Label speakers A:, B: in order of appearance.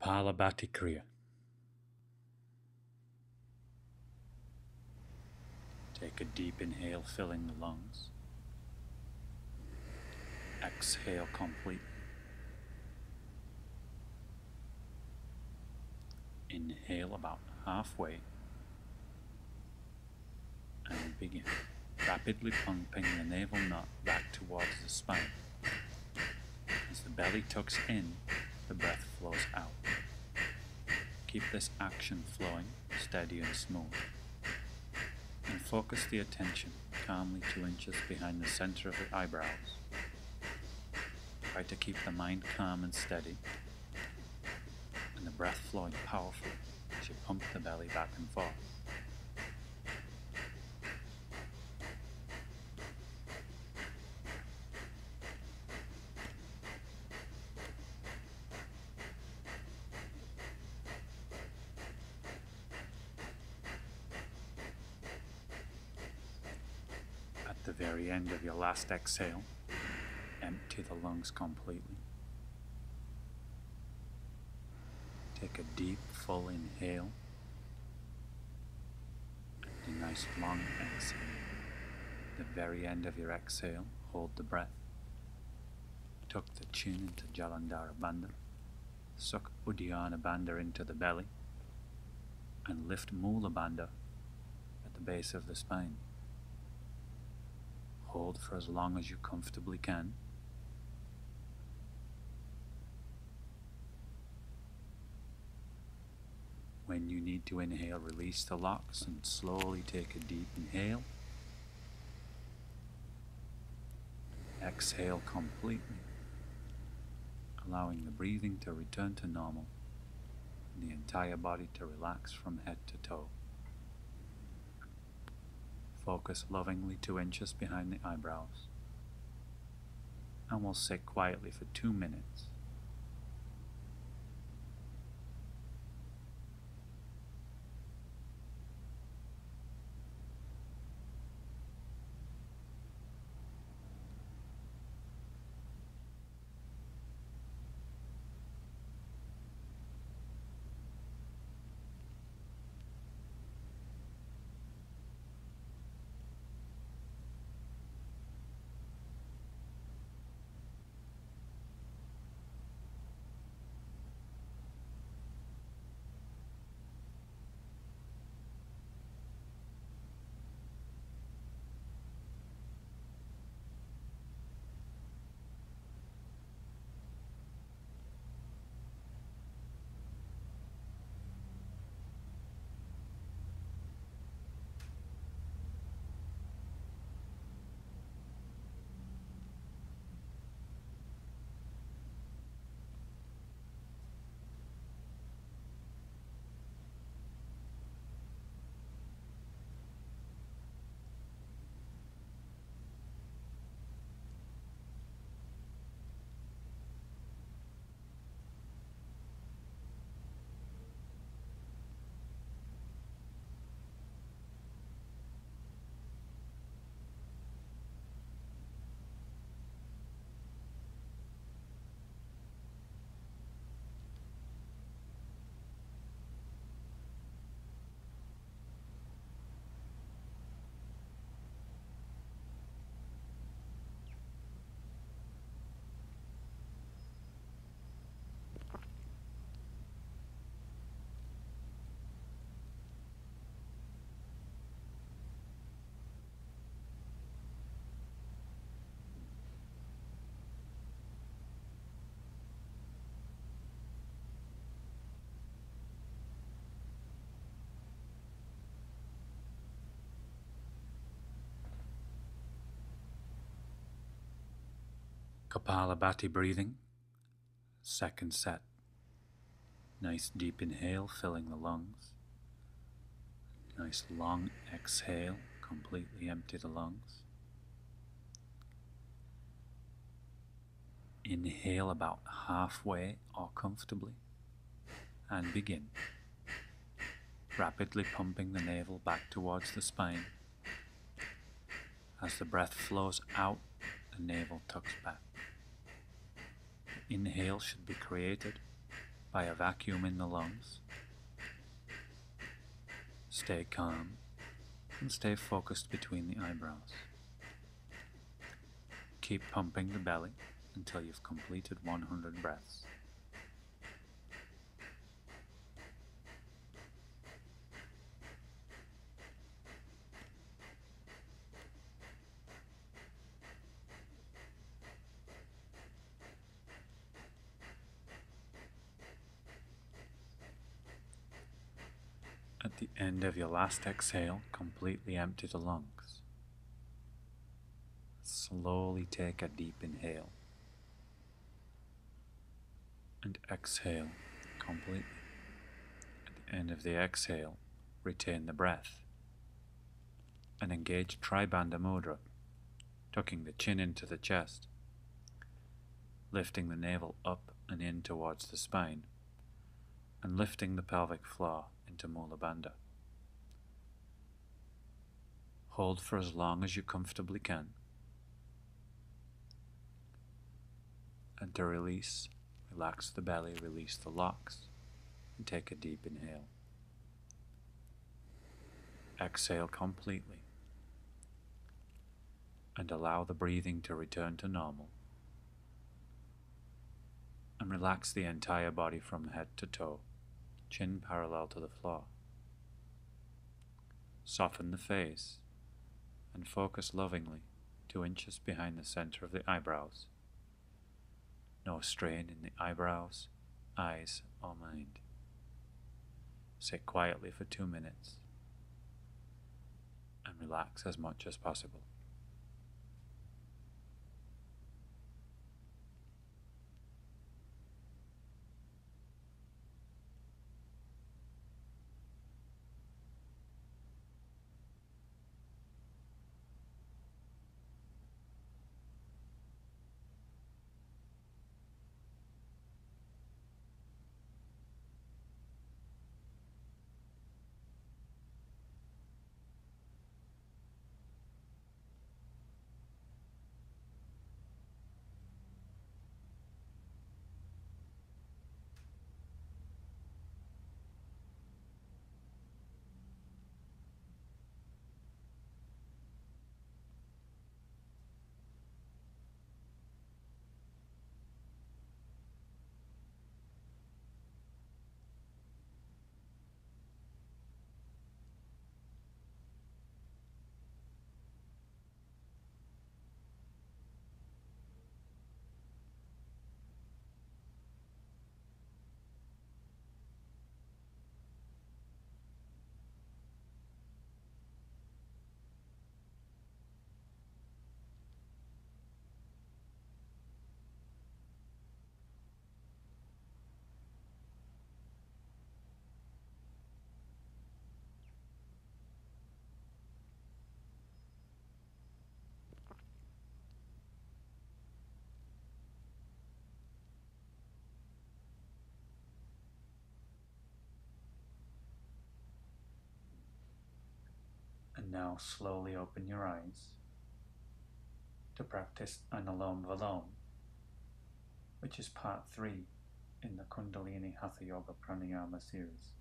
A: Kapalabhati Kriya. Take a deep inhale, filling the lungs. Exhale completely. Inhale about halfway and begin. Rapidly pumping the navel nut back towards the spine. As the belly tucks in, the breath flows out. Keep this action flowing, steady and smooth. And focus the attention calmly two inches behind the center of the eyebrows. Try to keep the mind calm and steady, and the breath flowing powerfully as you pump the belly back and forth. Very end of your last exhale, empty the lungs completely. Take a deep, full inhale. A nice long exhale. The very end of your exhale, hold the breath. Tuck the chin into Jalandhara Bandha. Suck Uddiyana Bandha into the belly. And lift Mula Bandha at the base of the spine. Hold for as long as you comfortably can. When you need to inhale, release the locks and slowly take a deep inhale. Exhale completely, allowing the breathing to return to normal and the entire body to relax from head to toe. Focus lovingly two inches behind the eyebrows. And we'll sit quietly for two minutes. Kapalabhati breathing. Second set. Nice deep inhale, filling the lungs. Nice long exhale, completely empty the lungs. Inhale about halfway or comfortably and begin. Rapidly pumping the navel back towards the spine. As the breath flows out, the navel tucks back. Inhale should be created by a vacuum in the lungs. Stay calm and stay focused between the eyebrows. Keep pumping the belly until you've completed 100 breaths. End of your last exhale, completely empty the lungs. Slowly take a deep inhale and exhale completely. At the end of the exhale, retain the breath and engage Tribandha Mudra, tucking the chin into the chest, lifting the navel up and in towards the spine, and lifting the pelvic floor into Mula Bandha. Hold for as long as you comfortably can. And to release, relax the belly, release the locks, and take a deep inhale. Exhale completely and allow the breathing to return to normal. And relax the entire body from head to toe chin parallel to the floor. Soften the face and focus lovingly two inches behind the center of the eyebrows. No strain in the eyebrows, eyes, or mind. Sit quietly for two minutes and relax as much as possible. Now slowly open your eyes to practice Anulom Vilom, which is part three in the Kundalini Hatha Yoga Pranayama series.